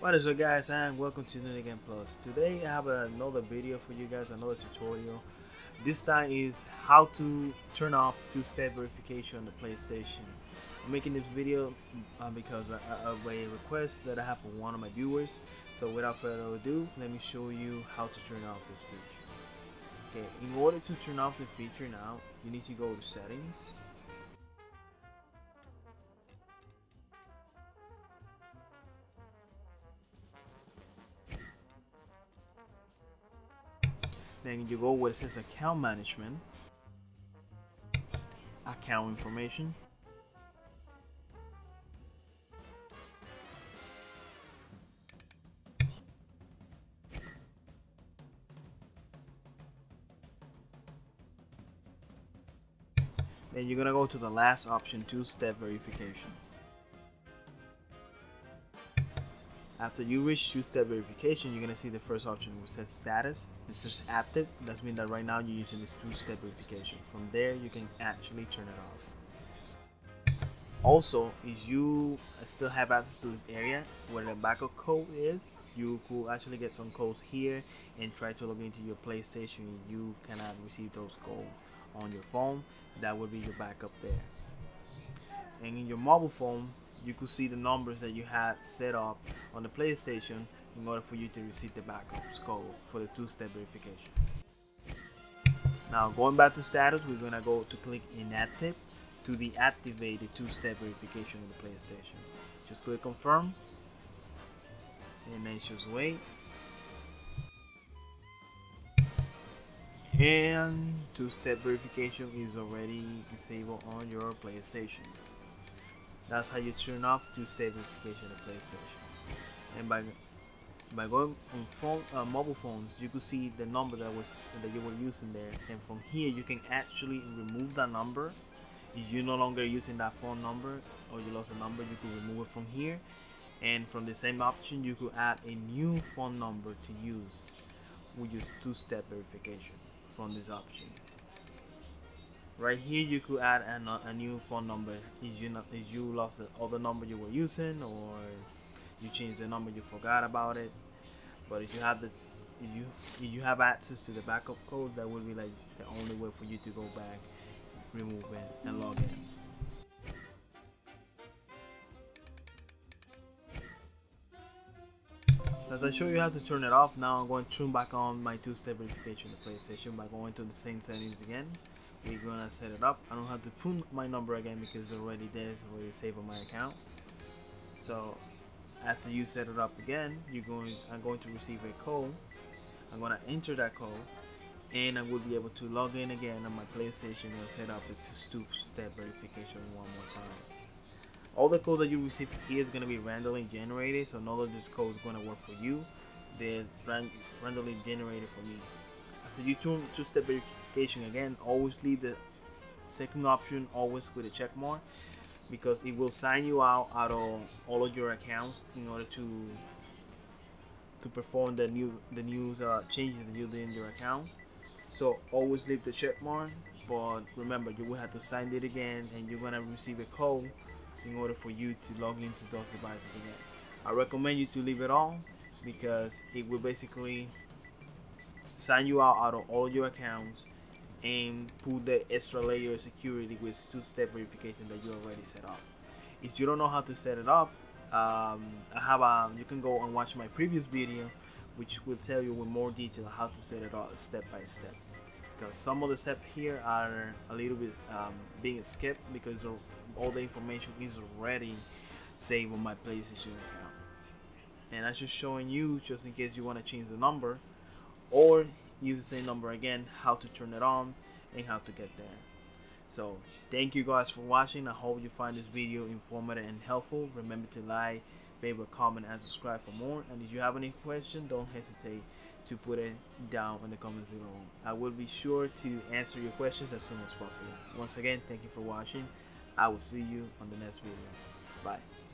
What is up guys and welcome to New Game Plus. Today I have another video for you guys, another tutorial. This time is how to turn off two-step verification on the PlayStation. I'm making this video uh, because of a request that I have from one of my viewers. So without further ado, let me show you how to turn off this feature. Okay, in order to turn off the feature now, you need to go to settings then you go where it says account management. Account information. Then you're gonna go to the last option two-step verification After you reach two-step verification, you're gonna see the first option which says status. It says active. That means that right now you're using this two-step verification. From there, you can actually turn it off. Also, if you still have access to this area where the backup code is, you could actually get some codes here and try to log into your PlayStation. You cannot receive those codes on your phone. That would be your backup there. And in your mobile phone, you could see the numbers that you had set up on the PlayStation in order for you to receive the backup code for the two-step verification. Now going back to status, we're gonna go to click inactive to deactivate the two-step verification on the PlayStation. Just click confirm and then just wait. And two-step verification is already disabled on your PlayStation. That's how you turn off two-step verification on PlayStation. And by by going on phone, uh, mobile phones, you could see the number that was that you were using there, and from here you can actually remove that number. If you're no longer using that phone number or you lost the number, you can remove it from here. And from the same option, you could add a new phone number to use, which is two-step verification from this option right here you could add an, uh, a new phone number. Is you not if you lost the other number you were using or you changed the number you forgot about it? But if you have the if you if you have access to the backup code that would be like the only way for you to go back remove it and log in. As I show you how to turn it off, now I'm going to turn back on my two-step verification the PlayStation by going to the same settings again we're gonna set it up. I don't have to put my number again because already there it's already saved on my account. So after you set it up again you're going I'm going to receive a code. I'm gonna enter that code and I will be able to log in again on my PlayStation and set up the two-step verification one more time. All the code that you receive here is going to be randomly generated so none of this code is going to work for you. They're randomly generated for me after you turn two-step verification again always leave the second option always with a check mark because it will sign you out out of all of your accounts in order to to perform the new the new uh, changes that you did in your account. So always leave the check mark but remember you will have to sign it again and you're gonna receive a code in order for you to log into those devices again. I recommend you to leave it on because it will basically sign you out out of all your accounts and put the extra layer of security with two-step verification that you already set up. If you don't know how to set it up um, I have a you can go and watch my previous video which will tell you with more detail how to set it up step by step. Because some of the steps here are a little bit um, being skipped because all the information is already saved on my PlayStation account. And I'm just showing you just in case you want to change the number or use the same number again how to turn it on and how to get there. So thank you guys for watching. I hope you find this video informative and helpful. Remember to like favorite comment and subscribe for more. And if you have any questions don't hesitate to put it down in the comments below. I will be sure to answer your questions as soon as possible. Once again thank you for watching. I will see you on the next video. Bye